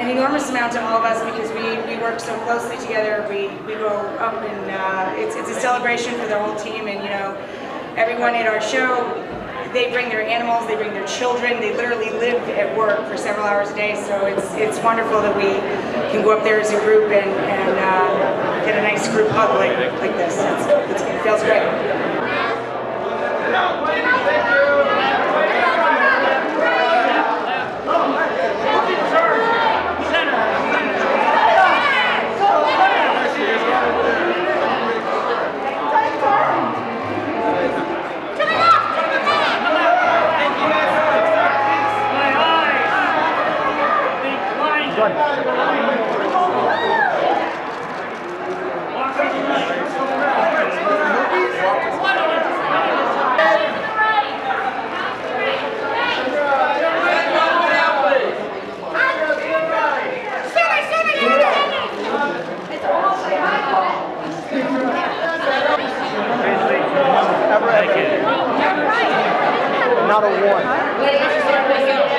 an enormous amount to all of us because we, we work so closely together. We, we go up and uh, it's, it's a celebration for the whole team and you know, everyone at our show, they bring their animals, they bring their children, they literally live at work for several hours a day, so it's it's wonderful that we can go up there as a group and, and uh, get a nice group hug like, like this. Not a one.